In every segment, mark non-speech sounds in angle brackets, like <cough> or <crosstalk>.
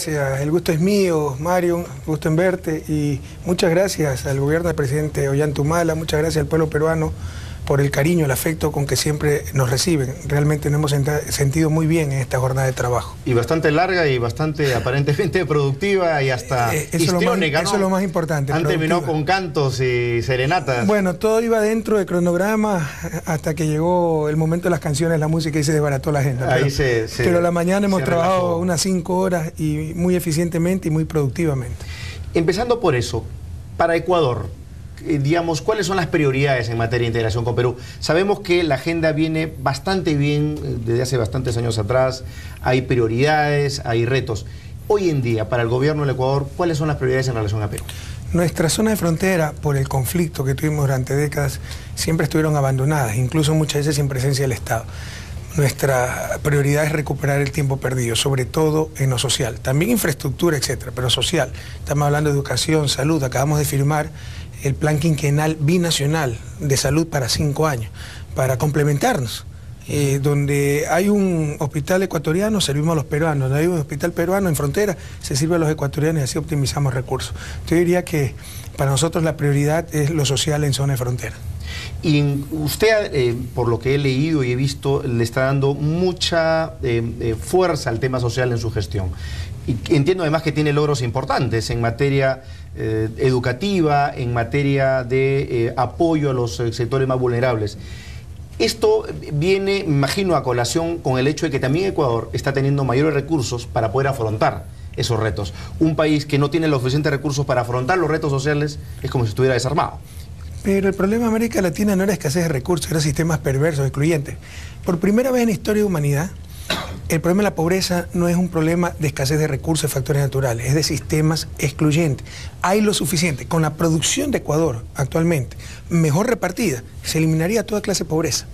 Gracias, el gusto es mío, Mario, gusto en verte y muchas gracias al gobierno del presidente Ollantumala, muchas gracias al pueblo peruano por el cariño, el afecto con que siempre nos reciben. Realmente nos hemos sentido muy bien en esta jornada de trabajo. Y bastante larga y bastante <laughs> aparentemente productiva y hasta eh, eso, es lo más, eso es lo más importante. Han terminado con cantos y serenatas. Bueno, todo iba dentro del cronograma hasta que llegó el momento de las canciones, la música y se desbarató la agenda. Ahí pero, se, pero la mañana hemos trabajado unas cinco horas y muy eficientemente y muy productivamente. Empezando por eso, para Ecuador, digamos, cuáles son las prioridades en materia de integración con Perú. Sabemos que la agenda viene bastante bien eh, desde hace bastantes años atrás, hay prioridades, hay retos. Hoy en día, para el gobierno del Ecuador, ¿cuáles son las prioridades en relación a Perú? Nuestra zona de frontera, por el conflicto que tuvimos durante décadas, siempre estuvieron abandonadas, incluso muchas veces sin presencia del Estado. Nuestra prioridad es recuperar el tiempo perdido, sobre todo en lo social. También infraestructura, etcétera, pero social. Estamos hablando de educación, salud. Acabamos de firmar el plan quinquenal binacional de salud para cinco años, para complementarnos. Eh, donde hay un hospital ecuatoriano, servimos a los peruanos, donde hay un hospital peruano en frontera, se sirve a los ecuatorianos y así optimizamos recursos. Yo diría que para nosotros la prioridad es lo social en zona de frontera. Y usted, eh, por lo que he leído y he visto, le está dando mucha eh, fuerza al tema social en su gestión. Y entiendo además que tiene logros importantes en materia eh, educativa, en materia de eh, apoyo a los eh, sectores más vulnerables. Esto viene, imagino, a colación con el hecho de que también Ecuador está teniendo mayores recursos para poder afrontar esos retos. Un país que no tiene los suficientes recursos para afrontar los retos sociales es como si estuviera desarmado. Pero el problema de América Latina no era escasez de recursos, era sistemas perversos, excluyentes. Por primera vez en la historia de humanidad, el problema de la pobreza no es un problema de escasez de recursos y factores naturales, es de sistemas excluyentes. Hay lo suficiente. Con la producción de Ecuador actualmente mejor repartida, se eliminaría toda clase de pobreza.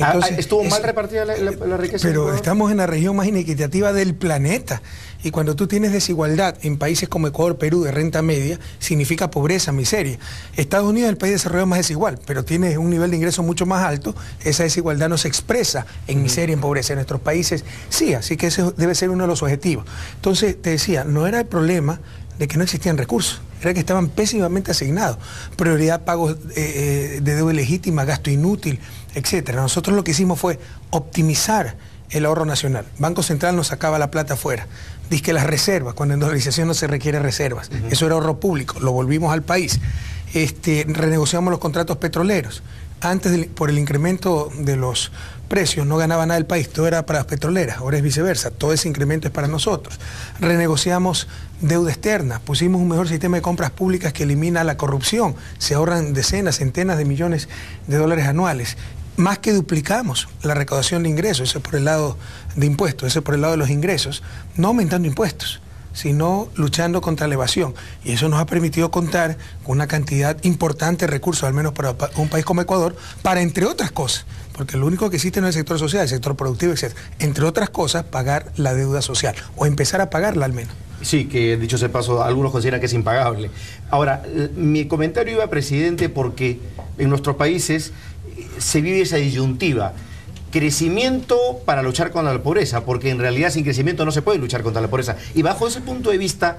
Ah, ah, ¿Estuvo mal repartida la, riqueza? Pero estamos en la región más inequitativa del planeta. Y cuando tú tienes desigualdad en países como Ecuador, Perú, de renta media, significa pobreza, miseria. Estados Unidos es el país desarrollado más desigual, pero tiene un nivel de ingreso mucho más alto. Esa desigualdad no se expresa en miseria, en pobreza. En nuestros países sí, así que ese debe ser uno de los objetivos. Entonces, te decía, no era el problema de que no existían recursos, era que estaban pésimamente asignados. Prioridad pagos eh, eh, de deuda legítima, gasto inútil, etcétera. Nosotros lo que hicimos fue optimizar el ahorro nacional. Banco Central nos sacaba la plata afuera. Dice que las reservas, cuando en dolarización no se requiere reservas. Eso era ahorro público, lo volvimos al país. Este, renegociamos los contratos petroleros. Antes, por el incremento de los precios, no ganaba nada el país, todo era para las petroleras, ahora es viceversa, todo ese incremento es para nosotros. Renegociamos deuda externa, pusimos un mejor sistema de compras públicas que elimina la corrupción, se ahorran decenas, centenas de millones de dólares anuales más que duplicamos la recaudación de ingresos, eso es por el lado de impuestos, eso es por el lado de los ingresos, no aumentando impuestos, sino luchando contra la evasión. Y eso nos ha permitido contar con una cantidad importante de recursos, al menos para un país como Ecuador, para, entre otras cosas, porque lo único que existe no es el sector social, el sector productivo, etc. Entre otras cosas, pagar la deuda social, o empezar a pagarla al menos. Sí, que dicho ese paso, algunos consideran que es impagable. Ahora, mi comentario iba, presidente, porque en nuestros países se vive esa disyuntiva. Crecimiento para luchar contra la pobreza, porque en realidad sin crecimiento no se puede luchar contra la pobreza. Y bajo ese punto de vista,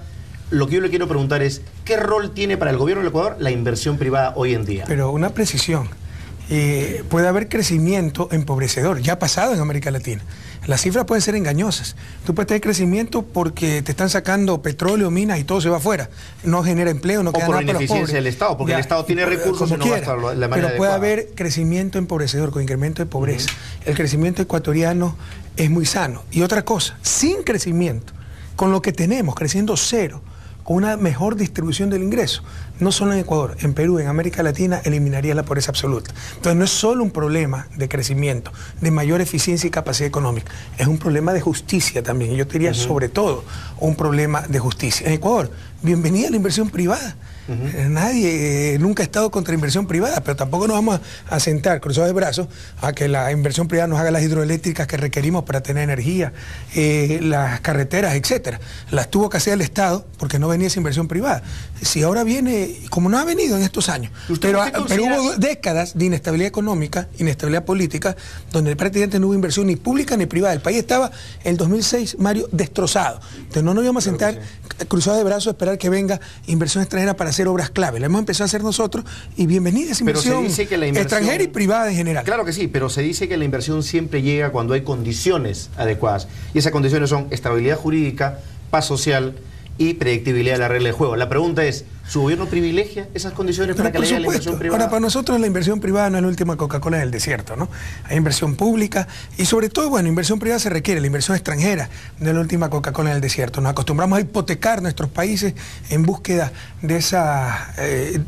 lo que yo le quiero preguntar es, ¿qué rol tiene para el gobierno del Ecuador la inversión privada hoy en día? Pero una precisión. Eh, puede haber crecimiento empobrecedor, ya ha pasado en América Latina. Las cifras pueden ser engañosas. Tú puedes tener crecimiento porque te están sacando petróleo, minas y todo se va afuera. No genera empleo, no queda por nada ineficiencia del Estado, porque el Estado tiene recursos y no gasta la manera Pero puede haber crecimiento empobrecedor con incremento de pobreza. El crecimiento ecuatoriano es muy sano. Y otra cosa, sin crecimiento, con lo que tenemos, creciendo cero, una mejor distribución del ingreso, no solo en Ecuador, en Perú, en América Latina, eliminaría la pobreza absoluta. Entonces no es solo un problema de crecimiento, de mayor eficiencia y capacidad económica, es un problema de justicia también. Yo diría sobre todo un problema de justicia. En Ecuador, bienvenida a la inversión privada. Eh, nadie eh, nunca ha estado contra inversión privada, pero tampoco nos vamos a, sentar cruzados de brazos a que la inversión privada nos haga las hidroeléctricas que requerimos para tener energía, eh, las carreteras, etcétera. Las tuvo que hacer el Estado porque no venía esa inversión privada. Si ahora viene, como no ha venido en estos años, pero, pero hubo décadas de inestabilidad económica, inestabilidad política, donde prácticamente no hubo inversión ni pública ni privada. El país estaba en el 2006, Mario, destrozado. Entonces no nos íbamos a sentar cruzados de brazos a esperar que venga inversión extranjera para hacer obras clave. La hemos empezado a hacer nosotros y bienvenida esa inversión, extranjera y privada en general. Claro que sí, pero se dice que la inversión siempre llega cuando hay condiciones adecuadas. Y esas condiciones son estabilidad jurídica, paz social y predictibilidad de la regla de juego. La pregunta es, ¿su gobierno privilegia esas condiciones para que le llegue la inversión privada? Ahora, para nosotros la inversión privada no es la última Coca-Cola del desierto, ¿no? Hay inversión pública y sobre todo, bueno, inversión privada se requiere, la inversión extranjera no es la última Coca-Cola del desierto. Nos acostumbramos a hipotecar nuestros países en búsqueda de esa, eh,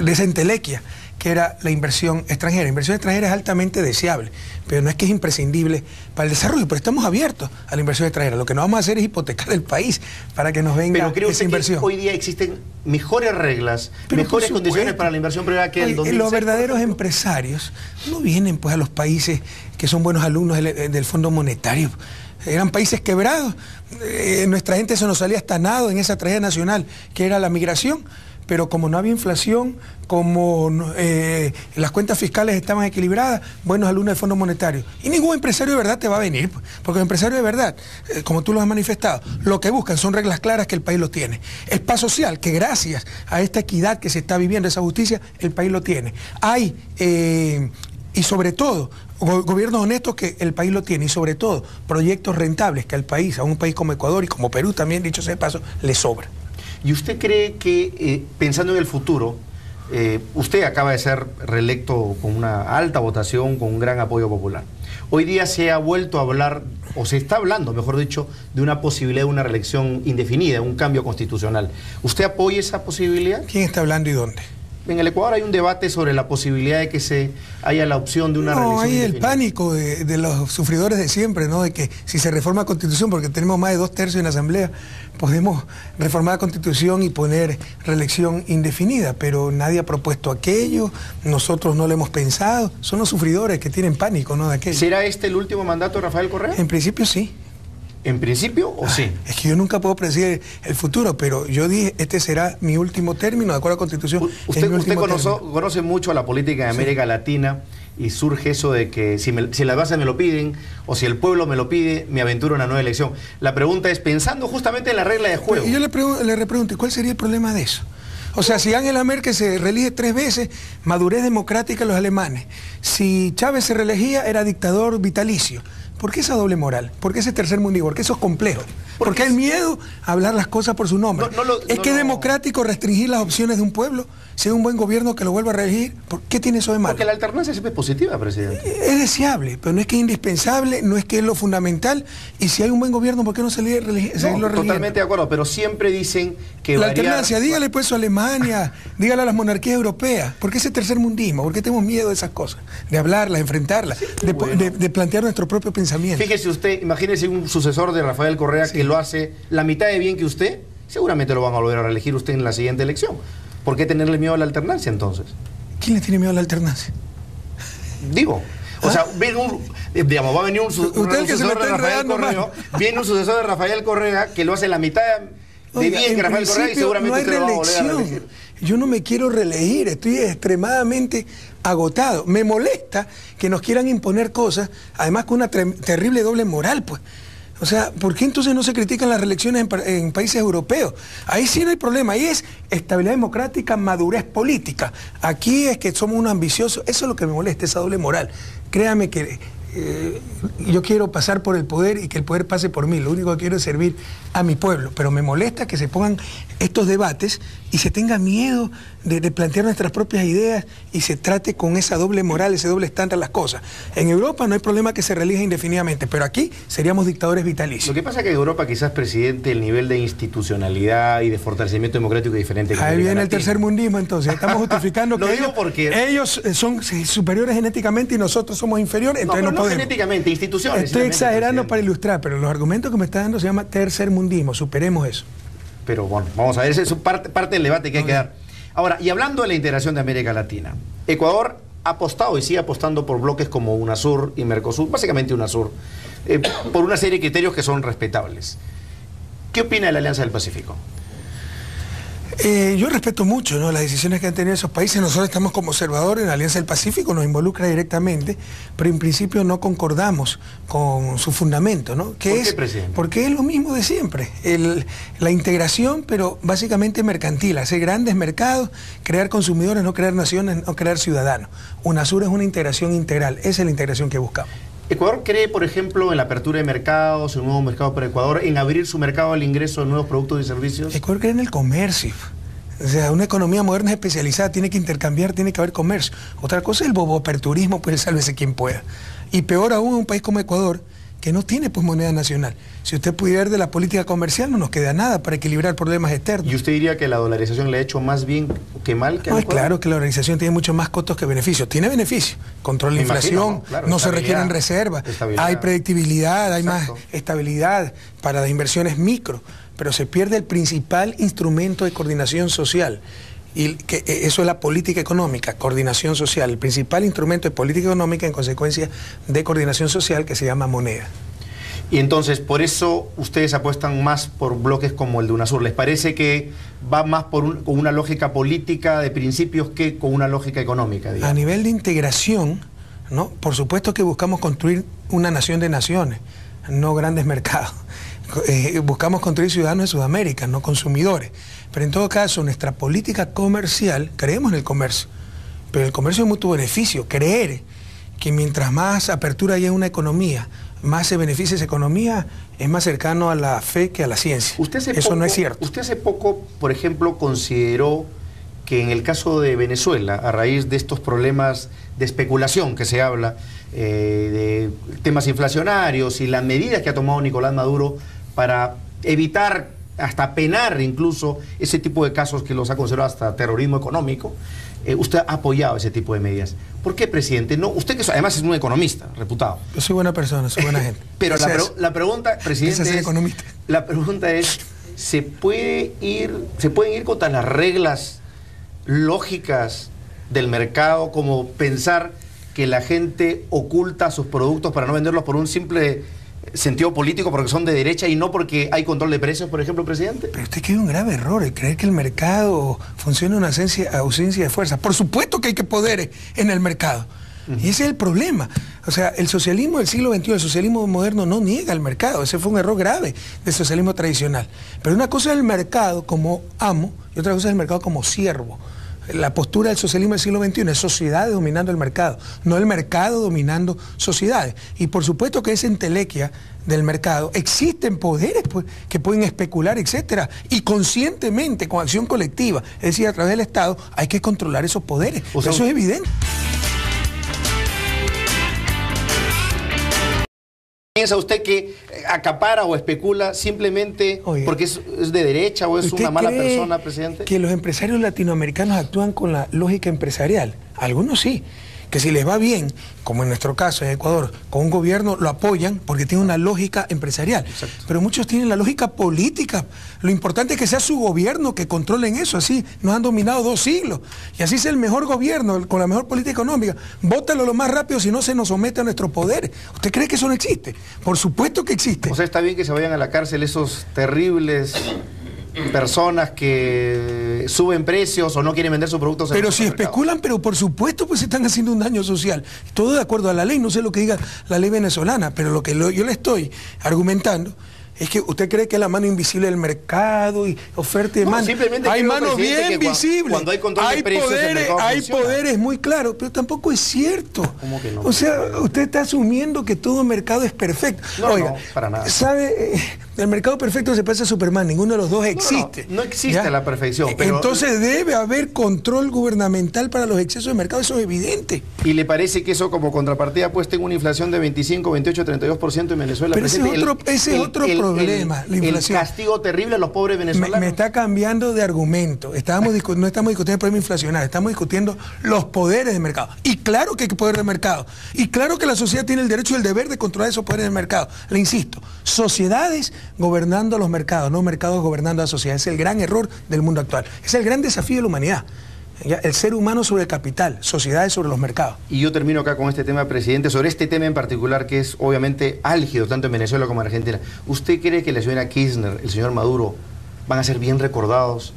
de esa entelequia que era la inversión extranjera. La inversión extranjera es altamente deseable, pero no es que es imprescindible para el desarrollo, pero estamos abiertos a la inversión extranjera. Lo que no vamos a hacer es hipotecar el país para que nos venga pero esa inversión. hoy día existen mejores reglas, mejores condiciones para la inversión privada que el 2006. Los verdaderos empresarios no vienen pues a los países que son buenos alumnos del, del Fondo Monetario eran países quebrados. Eh, nuestra gente se nos salía hasta nado en esa tragedia nacional que era la migración pero como no había inflación, como eh, las cuentas fiscales estaban equilibradas, buenos alumnos del Fondo Monetario. Y ningún empresario de verdad te va a venir, pues, porque el empresario de verdad, eh, como tú lo has manifestado, lo que buscan son reglas claras que el país lo tiene. Es paz social, que gracias a esta equidad que se está viviendo, esa justicia, el país lo tiene. Hay, eh, y sobre todo, gobiernos honestos que el país lo tiene y sobre todo proyectos rentables que al país, a un país como Ecuador y como Perú también, dicho sea de paso, le sobra. ¿Y usted cree que, eh, pensando en el futuro, eh, usted acaba de ser reelecto con una alta votación, con un gran apoyo popular? Hoy día se ha vuelto a hablar, o se está hablando, mejor dicho, de una posibilidad de una reelección indefinida, un cambio constitucional. ¿Usted apoya esa posibilidad? ¿Quién está hablando y dónde? En el Ecuador hay un debate sobre la posibilidad de que se haya la opción de una no, hay el pánico de, los sufridores de siempre, ¿no? De que si se reforma la Constitución, porque tenemos más de dos tercios en la Asamblea, podemos reformar la Constitución y poner reelección indefinida, pero nadie ha propuesto aquello, nosotros no lo hemos pensado, son los sufridores que tienen pánico, ¿no? De aquello. ¿Será este el último mandato de Rafael Correa? En principio sí. ¿En principio o sí? Es que yo nunca puedo predecir el futuro, pero yo dije, este será mi último término, de acuerdo a la Constitución. usted, usted conoce, mucho a la política de América Latina y surge eso de que si, si las bases me lo piden o si el pueblo me lo pide, me aventuro en una nueva elección. La pregunta es, pensando justamente en la regla de juego. Y yo le, le repregunto, ¿cuál sería el problema de eso? O sea, si Angela Merkel se reelige tres veces, madurez democrática los alemanes. Si Chávez se reelegía, era dictador vitalicio. ¿Por qué esa doble moral? ¿Por qué ese tercer mundo? ¿Por qué eso es complejo? ¿Por qué el miedo a hablar las cosas por su nombre? ¿Es que es democrático restringir las opciones de un pueblo? Sea un buen gobierno que lo vuelva a reelegir, ¿por qué tiene eso de malo? Porque la alternancia siempre es positiva, presidente. Es deseable, pero no es que es indispensable, no es que es lo fundamental. Y si hay un buen gobierno, ¿por qué no se le no, Totalmente de acuerdo, pero siempre dicen que. La alternancia, dígale pues a Alemania, dígale a las monarquías europeas. ¿Por qué ese tercer mundismo? ¿Por qué tenemos miedo de esas cosas? De hablarlas, enfrentarlas, de, plantear nuestro propio pensamiento. Fíjese usted, imagínese un sucesor de Rafael Correa que lo hace la mitad de bien que usted, seguramente lo van a volver a reelegir usted en la siguiente elección. ¿Por qué tenerle miedo a la alternancia entonces? ¿Quién le tiene miedo a la alternancia? Digo. O sea, viene un, eh, digamos, va a venir un, sucesor de Rafael Correa, viene un sucesor de Rafael Correa que lo hace la mitad de bien que Rafael Correa y seguramente no lo va a volver a reelegir. Yo no me quiero reelegir, estoy extremadamente agotado. Me molesta que nos quieran imponer cosas, además con una terrible doble moral, pues. O sea, ¿por qué entonces no se critican las reelecciones en, países europeos? Ahí sí no hay problema, ahí es estabilidad democrática, madurez política. Aquí es que somos unos ambiciosos, eso es lo que me molesta, esa doble moral. Créame que eh, yo quiero pasar por el poder y que el poder pase por mí. Lo único que quiero es servir a mi pueblo. Pero me molesta que se pongan estos debates y se tenga miedo de, plantear nuestras propias ideas y se trate con esa doble moral, ese doble estándar las cosas. En Europa no hay problema que se relija indefinidamente, pero aquí seríamos dictadores vitalicios. Lo que pasa es que en Europa quizás, presidente, el nivel de institucionalidad y de fortalecimiento democrático es diferente. Ahí viene el tercer mundismo entonces. Estamos <laughs> justificando que ellos, porque... ellos, son superiores genéticamente y nosotros somos inferiores. Entonces no, no, genéticamente, instituciones. Estoy exagerando para ilustrar, pero los argumentos que me está dando se llama tercer mundismo. Superemos eso. Pero bueno, vamos a ver, esa es parte, parte del debate que hay que dar. Ahora, y hablando de la integración de América Latina, Ecuador ha apostado y sigue apostando por bloques como UNASUR y Mercosur, básicamente UNASUR, eh, por una serie de criterios que son respetables. ¿Qué opina de la Alianza del Pacífico? Eh, yo respeto mucho las decisiones que han tenido esos países. Nosotros estamos como observadores en la Alianza del Pacífico, nos involucra directamente, pero en principio no concordamos con su fundamento. ¿no? ¿Por qué, es, presidente? Porque es lo mismo de siempre. la integración, pero básicamente mercantil, hacer grandes mercados, crear consumidores, no crear naciones, no crear ciudadanos. UNASUR es una integración integral, esa es la integración que buscamos. Ecuador cree, por ejemplo, en la apertura de mercados, en un nuevo mercado para Ecuador, en abrir su mercado al ingreso de nuevos productos y servicios. Ecuador cree en el comercio. O sea, una economía moderna especializada tiene que intercambiar, tiene que haber comercio. Otra cosa es el boboaperturismo, pues sálvese quien pueda. Y peor aún un país como Ecuador, que no tiene pues moneda nacional. Si usted pudiera ver de la política comercial, no nos queda nada para equilibrar problemas externos. ¿Y usted diría que la dolarización le ha hecho más bien que mal? Que no, claro que la dolarización tiene mucho más costos que beneficios. Tiene beneficios. Controla la inflación, no, se requieren reservas, hay predictibilidad, hay más estabilidad para las inversiones micro, pero se pierde el principal instrumento de coordinación social y que eh, eso es la política económica, coordinación social, el principal instrumento de política económica en consecuencia de coordinación social que se llama moneda. Y entonces, por eso ustedes apuestan más por bloques como el de UNASUR. ¿Les parece que va más por con una lógica política de principios que con una lógica económica? A nivel de integración, ¿no? por supuesto que buscamos construir una nación de naciones, no grandes mercados. <laughs> Eh, buscamos construir ciudadanos de Sudamérica, no consumidores. Pero en todo caso, nuestra política comercial, creemos en el comercio, pero el comercio es mutuo beneficio. Creer que mientras más apertura haya una economía, más se beneficia esa economía, es más cercano a la fe que a la ciencia. Eso no es cierto. Usted hace poco, por ejemplo, consideró que en el caso de Venezuela, a raíz de estos problemas de especulación que se habla, eh, de temas inflacionarios y las medidas que ha tomado Nicolás Maduro para evitar hasta penar incluso ese tipo de casos que los ha considerado hasta terrorismo económico, eh, usted ha apoyado ese tipo de medidas. ¿Por qué, presidente? No, usted que además es un economista, reputado. Yo soy buena persona, soy buena gente. <laughs> Pero la, pregunta, presidente, es, economista. la pregunta es, ¿se puede ir, se pueden ir contra las reglas lógicas del mercado, como pensar que la gente oculta sus productos para no venderlos por un simple sentido político porque son de derecha y no porque hay control de precios, por ejemplo, presidente? Pero usted quiere un grave error, el creer que el mercado funciona en una ausencia, de fuerza. Por supuesto que hay que poderes en el mercado. Y ese es el problema. O sea, el socialismo del siglo XXI, el socialismo moderno no niega el mercado. Ese fue un error grave del socialismo tradicional. Pero una cosa es el mercado como amo y otra cosa es el mercado como siervo la postura del socialismo del siglo XXI es sociedades dominando el mercado, no el mercado dominando sociedades. Y por supuesto que esa entelequia del mercado existen poderes pues, que pueden especular, etcétera, y conscientemente, con acción colectiva, es decir, a través del Estado, hay que controlar esos poderes. eso es evidente. ¿Piensa usted que eh, acapara o especula simplemente porque es, de derecha o es una mala persona, presidente? Que los empresarios latinoamericanos actúan con la lógica empresarial. Algunos sí que si les va bien, como en nuestro caso en Ecuador, con un gobierno lo apoyan porque tiene una lógica empresarial. Pero muchos tienen la lógica política. Lo importante es que sea su gobierno que controlen eso. Así nos han dominado dos siglos. Y así es el mejor gobierno, con la mejor política económica. Vótalo lo más rápido si no se nos somete a nuestro poder. ¿Usted cree que eso no existe? Por supuesto que existe. O sea, está bien que se vayan a la cárcel esos terribles personas que suben precios o no quieren vender sus productos. Pero si especulan, pero por supuesto pues están haciendo un daño social. Todo de acuerdo a la ley, no sé lo que diga la ley venezolana, pero lo que yo le estoy argumentando es que usted cree que es la mano invisible del mercado y oferta y demanda. hay manos bien visibles. Cuando hay control hay de precios, poderes, hay poderes muy claros, pero tampoco es cierto. ¿Cómo que no? O sea, usted está asumiendo que todo mercado es perfecto. No, Oiga, para nada. ¿sabe? El mercado perfecto se pasa a Superman, ninguno de los dos existe. No, existe la perfección. Pero... Entonces debe haber control gubernamental para los excesos de mercado, eso es evidente. ¿Y le parece que eso como contrapartida pues tenga una inflación de 25, 28, 32% en Venezuela? Pero ese es otro, ese otro problema, la inflación. El castigo terrible a los pobres venezolanos. Me, está cambiando de argumento. Estábamos no estamos discutiendo el problema inflacionario, estamos discutiendo los poderes del mercado. Y claro que hay poder del mercado. Y claro que la sociedad tiene el derecho y el deber de controlar esos poderes del mercado. Le insisto, sociedades gobernando los mercados, no mercados gobernando a la sociedad. Es el gran error del mundo actual. Es el gran desafío de la humanidad. El ser humano sobre el capital, sociedades sobre los mercados. Y yo termino acá con este tema, presidente, sobre este tema en particular que es obviamente álgido tanto en Venezuela como en Argentina. ¿Usted cree que la señora Kirchner, el señor Maduro, van a ser bien recordados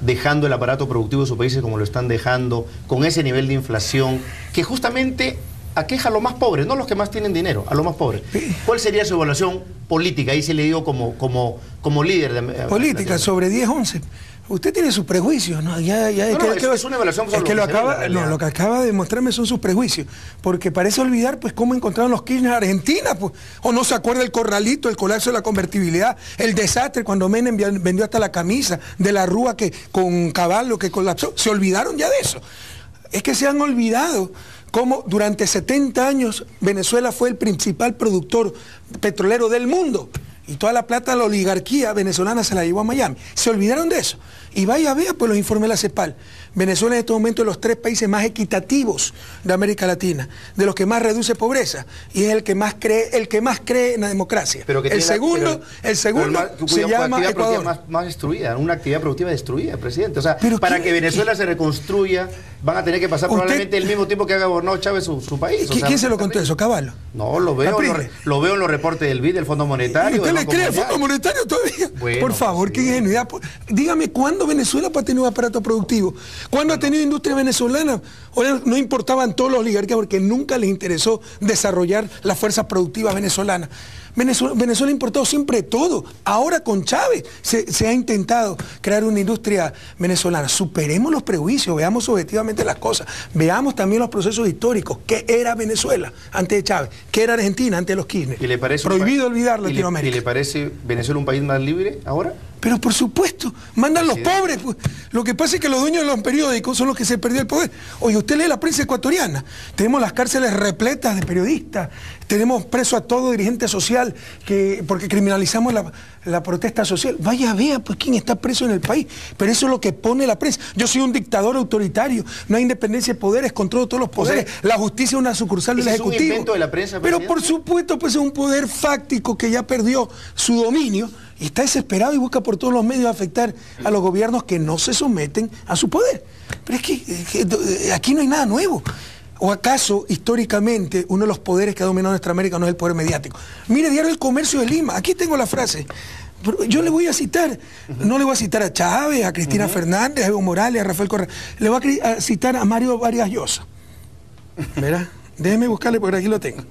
dejando el aparato productivo de sus países como lo están dejando, con ese nivel de inflación, que justamente aqueja a los más pobres, no a los que más tienen dinero, a los más pobres. ¿Cuál sería su evaluación política? Ahí se le dio como, como, como líder de... Política, sobre 10, 11. Usted tiene sus prejuicios, ¿no? Ya, ya, es, que, es, una evaluación es que lo, acaba, no, lo que acaba de mostrarme son sus prejuicios, porque parece olvidar pues cómo encontraron los Kirchner en Argentina, pues, o no se acuerda el corralito, el colapso de la convertibilidad, el desastre cuando Menem vendió hasta la camisa de la rúa que con caballo que colapsó, se olvidaron ya de eso. Es que se han olvidado cómo durante 70 años Venezuela fue el principal productor petrolero del mundo y toda la plata de la oligarquía venezolana se la llevó a Miami. Se olvidaron de eso. Y vaya a ver pues los informes de la CEPAL. Venezuela en este momento es de los tres países más equitativos de América Latina, de los que más reduce pobreza y es el que más cree, el que más cree en la democracia. el, segundo, el segundo, se llama Ecuador. Más, más, destruida, una actividad productiva destruida, presidente. O sea, para que Venezuela se reconstruya, van a tener que pasar probablemente el mismo tiempo que ha gobernado Chávez su, país. ¿Quién se lo contó eso, Caballo? No, lo veo, lo, veo en los reportes del BID, del Fondo Monetario. ¿Usted le cree el Fondo Monetario todavía? Por favor, qué ingenuidad. Dígame cuándo Venezuela para tener un aparato productivo. ¿Cuándo ha tenido industria venezolana? no importaban todos los oligarcas porque nunca les interesó desarrollar las fuerzas productivas venezolanas. Venezuela, Venezuela, ha importado siempre todo. Ahora con Chávez se, ha intentado crear una industria venezolana. Superemos los prejuicios, veamos objetivamente las cosas. Veamos también los procesos históricos. ¿Qué era Venezuela antes de Chávez? ¿Qué era Argentina antes de los Kirchner? ¿Y le parece Prohibido olvidar Latinoamérica. ¿Y le parece Venezuela un país más libre ahora? Pero por supuesto, mandan los pobres. Pues. Lo que pasa es que los dueños de los periódicos son los que se perdió el poder. Oye, usted lee la prensa ecuatoriana. Tenemos las cárceles repletas de periodistas. Tenemos preso a todo dirigente social que, porque criminalizamos la, protesta social. Vaya, vea pues quién está preso en el país. Pero eso es lo que pone la prensa. Yo soy un dictador autoritario. No hay independencia de poderes, controlo todos los poderes. la justicia es una sucursal del Ejecutivo. Es un invento de la prensa, Pero por supuesto, pues es un poder fáctico que ya perdió su dominio y está desesperado y busca por todos los medios afectar a los gobiernos que no se someten a su poder. Pero es que, eh, aquí no hay nada nuevo. ¿O acaso, históricamente, uno de los poderes que ha dominado nuestra América no es el poder mediático? Mire, Diario El Comercio de Lima, aquí tengo la frase. Yo le voy a citar, no le voy a citar a Chávez, a Cristina Fernández, a Evo Morales, a Rafael Correa, le voy a, citar a Mario Varias Llosa. ¿Verdad? Déjeme buscarle porque aquí lo tengo.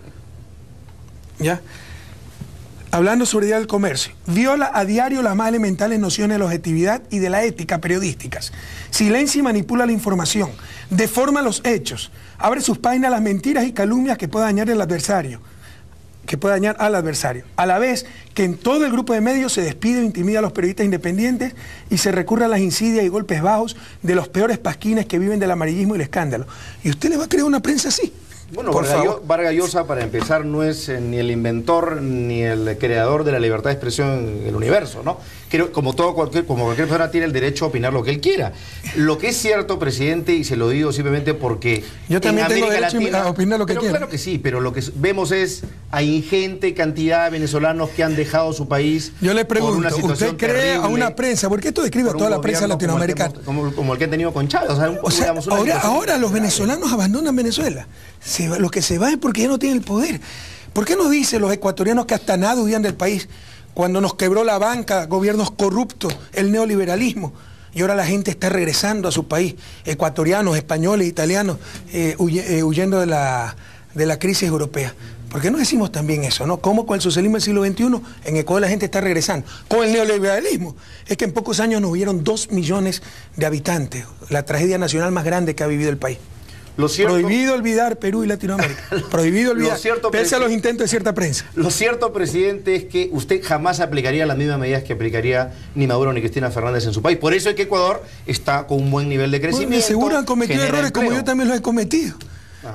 ¿Ya? Hablando sobre el del Comercio, viola a diario las más elementales nociones de la objetividad y de la ética periodísticas. Silencia y manipula la información, deforma los hechos, abre sus páginas las mentiras y calumnias que pueda dañar al adversario, que pueda dañar al adversario. A la vez que en todo el grupo de medios se despide e intimida a los periodistas independientes y se recurre a las insidias y golpes bajos de los peores pasquines que viven del amarillismo y el escándalo. ¿Y usted le va a crear una prensa así? Bueno, Vargas Llosa, para empezar, no es eh, ni el inventor ni el creador de la libertad de expresión en el universo, ¿no? Creo, como todo cualquier, como cualquier persona tiene el derecho a opinar lo que él quiera. Lo que es cierto, presidente, y se lo digo simplemente porque yo también tengo derecho a opinar lo que quiera. Claro que sí, pero lo que vemos es hay ingente cantidad de venezolanos que han dejado su país. Yo le pregunto, una ¿usted cree a una prensa? Porque esto describe a toda la prensa latinoamericana. Como el, que, han tenido con Chávez. O sea, ahora, ahora los venezolanos abandonan Venezuela lo que se va es porque ya no tiene el poder. ¿Por qué no dicen los ecuatorianos que hasta nada huían del país cuando nos quebró la banca, gobiernos corruptos, el neoliberalismo? Y ahora la gente está regresando a su país, ecuatorianos, españoles, italianos, eh, eh, huyendo de la, de la crisis europea. ¿Por qué no decimos también eso? ¿no? ¿Cómo con el socialismo del siglo XXI en Ecuador la gente está regresando? Con el neoliberalismo. Es que en pocos años nos hubieron dos millones de habitantes, la tragedia nacional más grande que ha vivido el país prohibido olvidar Perú y Latinoamérica. <laughs> prohibido olvidar, cierto, pese a los intentos de cierta prensa. Lo cierto, presidente, es que usted jamás aplicaría las mismas medidas que aplicaría ni Maduro ni Cristina Fernández en su país. Por eso es que Ecuador está con un buen nivel de crecimiento. Bueno, seguro han cometido errores como yo también los he cometido.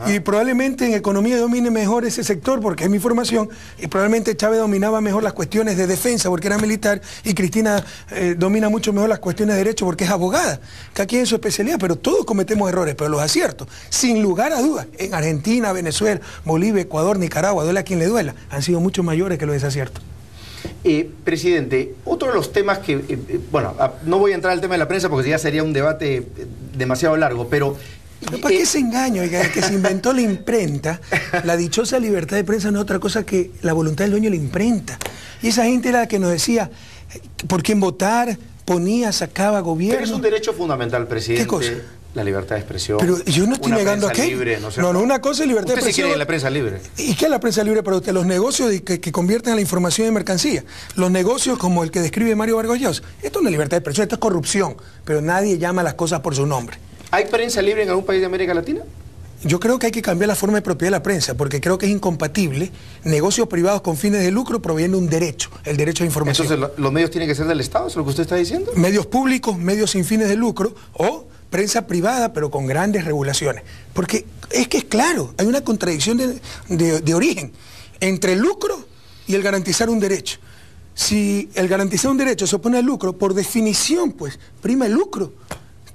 Y probablemente en economía domine mejor ese sector, porque es mi formación, y probablemente Chávez dominaba mejor las cuestiones de defensa, porque era militar, y Cristina eh, domina mucho mejor las cuestiones de derecho, porque es abogada, que aquí en su especialidad, pero todos cometemos errores, pero los aciertos, sin lugar a dudas, en Argentina, Venezuela, Bolivia, Ecuador, Nicaragua, duele a quien le duela, han sido mucho mayores que los desaciertos. Eh, presidente, otro de los temas que, eh, eh, bueno, no voy a entrar al tema de la prensa porque ya sería un debate demasiado largo, pero... ¿Para qué se engaño? que se inventó la imprenta, la dichosa libertad de prensa no es otra cosa que la voluntad del dueño de la imprenta. Y esa gente era la que nos decía por quién votar, ponía, sacaba gobierno. Pero es un derecho fundamental, presidente. ¿Qué cosa? La libertad de expresión. Pero yo no estoy negando aquí. ¿no, no, una cosa es libertad de expresión. Quiere la prensa libre. ¿Y qué es la prensa libre para usted? Los negocios que, que, convierten la información en mercancía. Los negocios como el que describe Mario Vargas Llosa. Esto no es libertad de expresión, esto es corrupción. Pero nadie llama las cosas por su nombre. ¿Hay prensa libre en algún país de América Latina? Yo creo que hay que cambiar la forma de propiedad de la prensa, porque creo que es incompatible negocios privados con fines de lucro proviendo un derecho, el derecho a información. Entonces, ¿los medios tienen que ser del Estado? ¿Es lo que usted está diciendo? Medios públicos, medios sin fines de lucro, o prensa privada, pero con grandes regulaciones. Porque es que es claro, hay una contradicción de, origen entre el lucro y el garantizar un derecho. Si el garantizar un derecho se opone al lucro, por definición, pues, prima el lucro.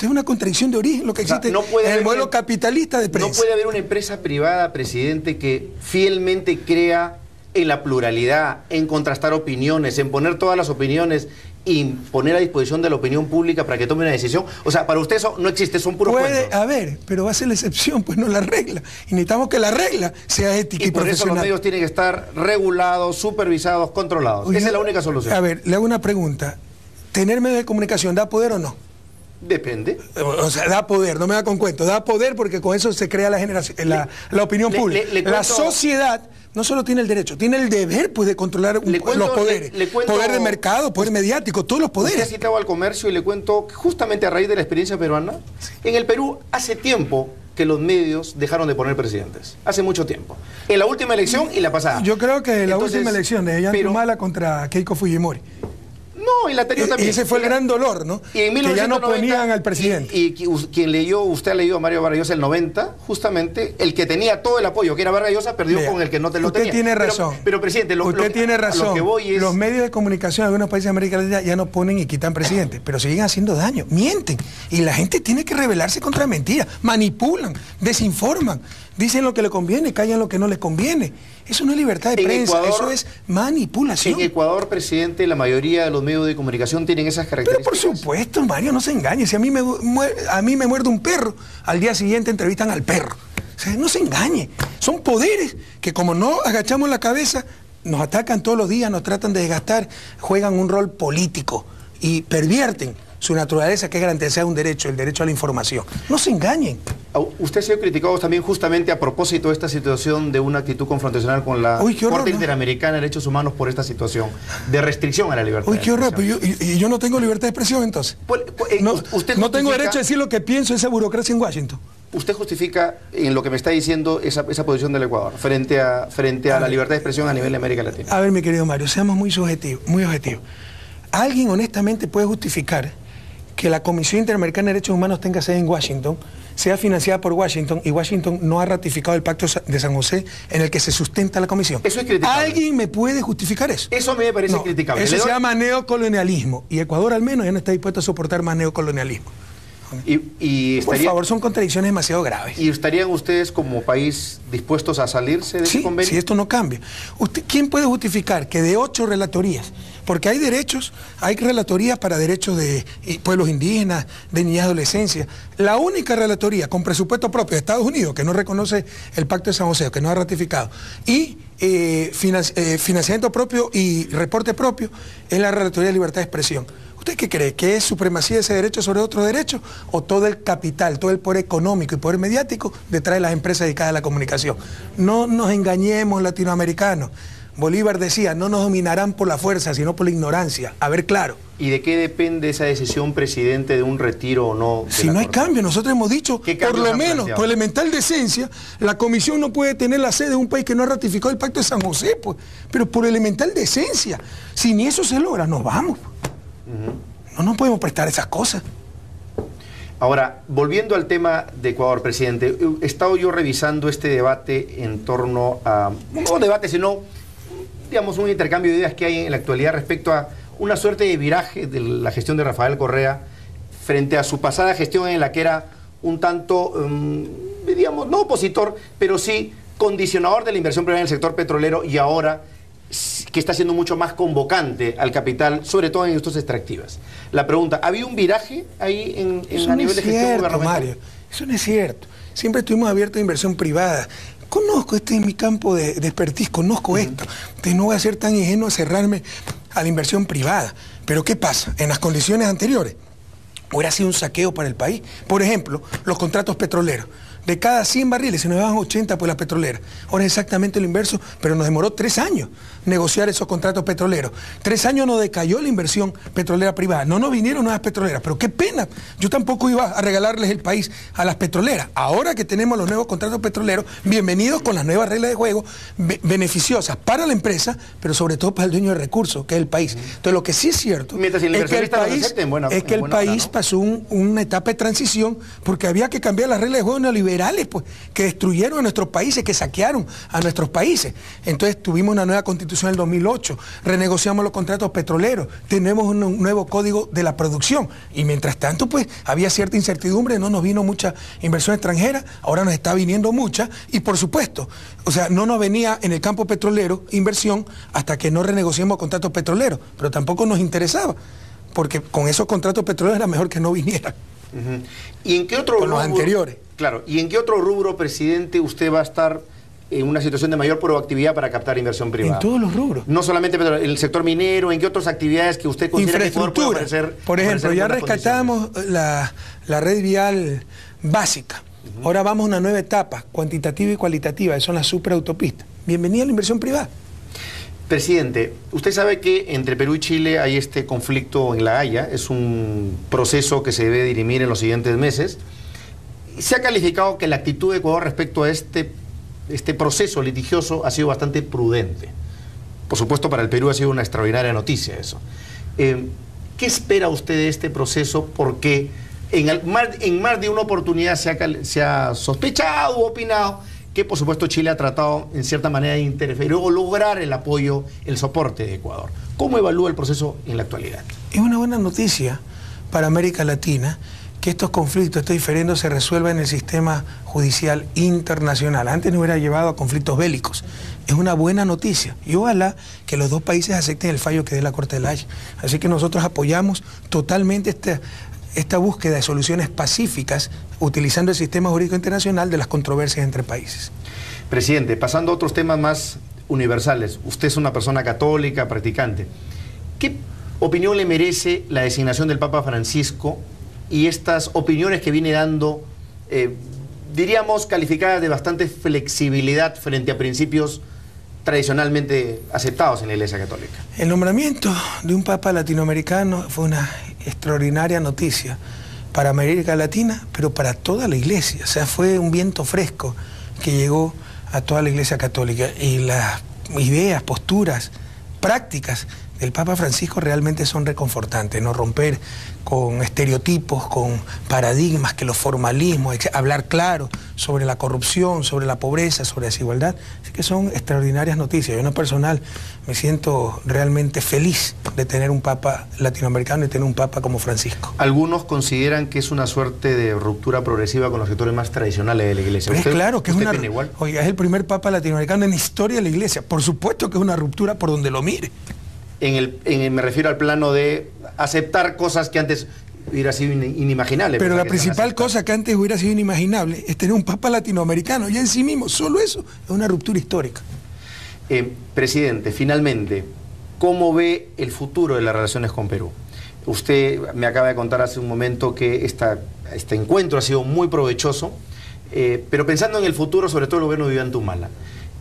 Es una contradicción de origen, lo que existe en el modelo capitalista de prensa. No puede haber una empresa privada, presidente, que fielmente crea en la pluralidad, en contrastar opiniones, en poner todas las opiniones y poner a disposición de la opinión pública para que tome una decisión. O sea, para usted eso no existe, es un puro Puede haber, pero va a ser la excepción, pues no la regla. Y necesitamos que la regla sea ética y, y por eso los medios tienen que estar regulados, supervisados, controlados. Esa es la única solución. A ver, le hago una pregunta. ¿Tener medios de comunicación da poder o no? Depende. O sea, da poder, no me da con cuento. Da poder porque con eso se crea la, generación, la, opinión pública. la sociedad no solo tiene el derecho, tiene el deber pues, de controlar los poderes. poder de mercado, poder mediático, todos los poderes. Usted ha citado al comercio y le cuento que justamente a raíz de la experiencia peruana, en el Perú hace tiempo que los medios dejaron de poner presidentes. Hace mucho tiempo. En la última elección y la pasada. Yo creo que en la última elección de Jan Mala contra Keiko Fujimori. No, y la anterior también. Y ese fue el gran dolor, ¿no? Y en que ya no ponían al presidente. Y, quien leyó, usted ha leído a Mario Vargas el 90, justamente, el que tenía todo el apoyo, que era Vargas perdió con el que no te lo tenía. Usted tiene razón. Pero, presidente, lo, usted tiene razón. que voy es... Los medios de comunicación de algunos países de América Latina ya no ponen y quitan presidentes, pero siguen haciendo daño, mienten. Y la gente tiene que rebelarse contra mentiras, manipulan, desinforman, dicen lo que le conviene, callan lo que no les conviene. Eso no es libertad de prensa, eso es manipulación. En Ecuador, presidente, la mayoría de los medios de comunicación tienen esas características. Pero por supuesto, Mario, no se engañe. Si a mí me, a mí me muerde un perro, al día siguiente entrevistan al perro. O sea, no se engañe. Son poderes que como no agachamos la cabeza, nos atacan todos los días, nos tratan de desgastar, juegan un rol político y pervierten su naturaleza, que es garantizar un derecho, el derecho a la información. No se engañen. Usted se ha criticado también justamente a propósito de esta situación de una actitud confrontacional con la Corte Interamericana de Derechos Humanos por esta situación de restricción a la libertad. Uy, qué horror, y, yo no tengo libertad de expresión entonces. Pues, pues, eh, no, usted no tengo derecho a decir lo que pienso esa burocracia en Washington. ¿Usted justifica en lo que me está diciendo esa, posición del Ecuador frente a, frente a, la libertad de expresión a nivel de América Latina? A ver, mi querido Mario, seamos muy subjetivos, muy objetivos. ¿Alguien honestamente puede justificar que la Comisión Interamericana de Derechos Humanos tenga sede en Washington, sea financiada por Washington y Washington no ha ratificado el Pacto de San José en el que se sustenta la comisión. Eso es criticable. ¿Alguien me puede justificar eso? Eso me parece criticable. Eso se llama neocolonialismo y Ecuador al menos ya no está dispuesto a soportar más neocolonialismo. Y, Por favor, son contradicciones demasiado graves. ¿Y estarían ustedes como país dispuestos a salirse de ese convenio? Si esto no cambia. ¿Quién puede justificar que de ocho relatorías, porque hay derechos, hay relatorías para derechos de pueblos indígenas, de niñas y adolescencia, la única relatoría con presupuesto propio de Estados Unidos, que no reconoce el Pacto de San José, que no ha ratificado, y eh, eh, financiamiento propio y reporte propio, es la relatoría de libertad de expresión. ¿Usted qué cree? ¿Que es supremacía de ese derecho sobre otro derecho? ¿O todo el capital, todo el poder económico y poder mediático detrás de las empresas dedicadas a la comunicación? No nos engañemos latinoamericanos. Bolívar decía, no nos dominarán por la fuerza, sino por la ignorancia. A ver, claro. ¿Y de qué depende esa decisión, presidente, de un retiro o no? Si no hay cambio, nosotros hemos dicho, por lo menos, por elemental decencia, la comisión no puede tener la sede de un país que no ha ratificado el Pacto de San José, pues. Pero por elemental decencia, si ni eso se logra, nos vamos. No nos podemos prestar esas cosas. Ahora, volviendo al tema de Ecuador, presidente, he estado yo revisando este debate en torno a, no debate, sino, digamos, un intercambio de ideas que hay en la actualidad respecto a una suerte de viraje de la gestión de Rafael Correa frente a su pasada gestión en la que era un tanto, um, digamos, no opositor, pero sí condicionador de la inversión privada en el sector petrolero y ahora que está siendo mucho más convocante al capital, sobre todo en industrias extractivas. La pregunta, ¿había un viraje ahí en, a nivel de gestión gubernamental? Mario, eso no es cierto. Siempre estuvimos abiertos a inversión privada. Conozco, este es mi campo de, expertise, conozco esto. Entonces no voy a ser tan ingenuo a cerrarme a la inversión privada. Pero ¿qué pasa? En las condiciones anteriores, hubiera sido un saqueo para el país. Por ejemplo, los contratos petroleros. De cada 100 barriles se nos daban 80 por la petrolera. Ahora es exactamente lo inverso, pero nos demoró tres años negociar esos contratos petroleros. Tres años nos decayó la inversión petrolera privada. No nos vinieron nuevas petroleras, pero qué pena. Yo tampoco iba a regalarles el país a las petroleras. Ahora que tenemos los nuevos contratos petroleros, bienvenidos con las nuevas reglas de juego, beneficiosas para la empresa, pero sobre todo para el dueño de recursos, que es el país. Entonces, lo que sí es cierto es que el país, es que el país pasó una etapa de transición porque había que cambiar las reglas de juego neoliberales, pues, que destruyeron a nuestros países, que saquearon a nuestros países. Entonces, tuvimos una nueva constitución en el 2008, renegociamos los contratos petroleros, tenemos un nuevo código de la producción y mientras tanto pues había cierta incertidumbre, no nos vino mucha inversión extranjera, ahora nos está viniendo mucha y por supuesto, o sea, no nos venía en el campo petrolero inversión hasta que no renegociamos contratos petroleros, pero tampoco nos interesaba, porque con esos contratos petroleros era mejor que no vinieran. ¿Y en qué otro los anteriores. Claro, ¿y en qué otro rubro, presidente, usted va a estar en una situación de mayor proactividad para captar inversión privada. En todos los rubros. No solamente en el sector minero, ¿en qué otras actividades que usted considera que puede ofrecer? Por ejemplo, ya rescatamos la, red vial básica. Ahora vamos a una nueva etapa, cuantitativa y cualitativa, que son las superautopistas. Bienvenida a la inversión privada. Presidente, usted sabe que entre Perú y Chile hay este conflicto en La Haya, es un proceso que se debe dirimir en los siguientes meses. Se ha calificado que la actitud de Ecuador respecto a este este proceso litigioso ha sido bastante prudente. Por supuesto, para el Perú ha sido una extraordinaria noticia eso. Eh, ¿Qué espera usted de este proceso? Porque en, más, de una oportunidad se ha, sospechado o opinado que, por supuesto, Chile ha tratado en cierta manera de interferir o lograr el apoyo, el soporte de Ecuador. ¿Cómo evalúa el proceso en la actualidad? Es una buena noticia para América Latina que estos conflictos, estos diferendos se resuelvan en el sistema judicial internacional. Antes no hubiera llevado a conflictos bélicos. Es una buena noticia y ojalá que los dos países acepten el fallo que dé la Corte de la Haya. Así que nosotros apoyamos totalmente esta, esta búsqueda de soluciones pacíficas utilizando el sistema jurídico internacional de las controversias entre países. Presidente, pasando a otros temas más universales, usted es una persona católica, practicante. ¿Qué opinión le merece la designación del Papa Francisco y estas opiniones que viene dando, eh, diríamos, calificadas de bastante flexibilidad frente a principios tradicionalmente aceptados en la Iglesia Católica. El nombramiento de un Papa latinoamericano fue una extraordinaria noticia para América Latina, pero para toda la Iglesia. O sea, fue un viento fresco que llegó a toda la Iglesia Católica. Y las ideas, posturas, prácticas del Papa Francisco realmente son reconfortantes, no romper con estereotipos, con paradigmas, que los formalismos, hablar claro sobre la corrupción, sobre la pobreza, sobre la desigualdad. Así que son extraordinarias noticias. Yo en lo personal me siento realmente feliz de tener un papa latinoamericano y tener un papa como Francisco. Algunos consideran que es una suerte de ruptura progresiva con los sectores más tradicionales de la iglesia. es claro que es una... Oiga, es el primer papa latinoamericano en la historia de la iglesia. Por supuesto que es una ruptura por donde lo mire. En el, en me refiero al plano de aceptar cosas que antes hubiera sido inimaginable. Pero la principal cosa que antes hubiera sido inimaginable es tener un papa latinoamericano y en sí mismo, solo eso es una ruptura histórica. Eh, presidente, finalmente, ¿cómo ve el futuro de las relaciones con Perú? Usted me acaba de contar hace un momento que esta, este encuentro ha sido muy provechoso, eh, pero pensando en el futuro, sobre todo el gobierno de Iván Tumala.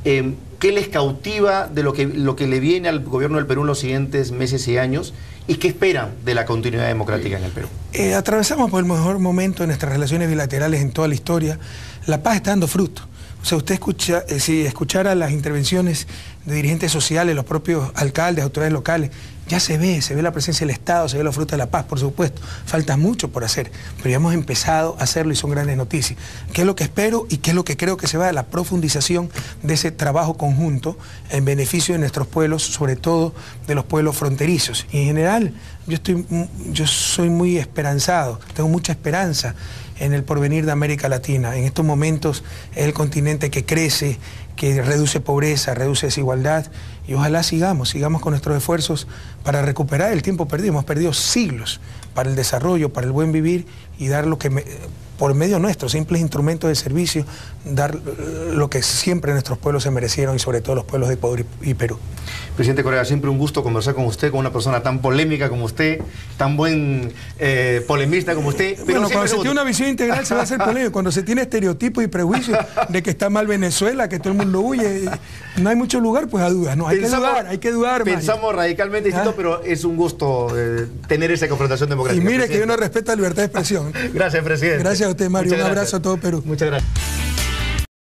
Eh, ¿Qué les cautiva de lo que, lo que le viene al gobierno del Perú en los siguientes meses y años? ¿Y qué esperan de la continuidad democrática en el Perú? Eh, atravesamos por el mejor momento en nuestras relaciones bilaterales en toda la historia. La paz está dando fruto. O sea, usted escucha, eh, si escuchara las intervenciones de dirigentes sociales, los propios alcaldes, autoridades locales, ya se ve, se ve la presencia del Estado, se ve la fruta de la paz, por supuesto. Falta mucho por hacer, pero ya hemos empezado a hacerlo y son grandes noticias. ¿Qué es lo que espero y qué es lo que creo que se va a la profundización de ese trabajo conjunto en beneficio de nuestros pueblos, sobre todo de los pueblos fronterizos? Y en general, yo, estoy, yo soy muy esperanzado, tengo mucha esperanza en el porvenir de América Latina. En estos momentos es el continente que crece, que reduce pobreza, reduce desigualdad y ojalá sigamos, sigamos con nuestros esfuerzos para recuperar el tiempo perdido. Hemos perdido siglos para el desarrollo, para el buen vivir y dar lo que por medio nuestro, simples instrumentos de servicio, dar lo que siempre nuestros pueblos se merecieron y sobre todo los pueblos de Ecuador y Perú. Presidente Correa, siempre un gusto conversar con usted, con una persona tan polémica como usted, tan buen eh, polemista como usted. Pero bueno, cuando se tiene una visión integral se va a hacer polémico. Cuando se tiene estereotipos y prejuicios de que está mal Venezuela, que todo el mundo huye, no hay mucho lugar pues a dudas. No, hay que dudar, hay que dudar. Pensamos radicalmente distinto, ¿Ah? pero es un gusto eh, tener esa confrontación democrática. Y mire que yo no respeto la libertad de expresión. <laughs> gracias, presidente. Gracias a Mario. Un abrazo a todo Perú. Muchas gracias.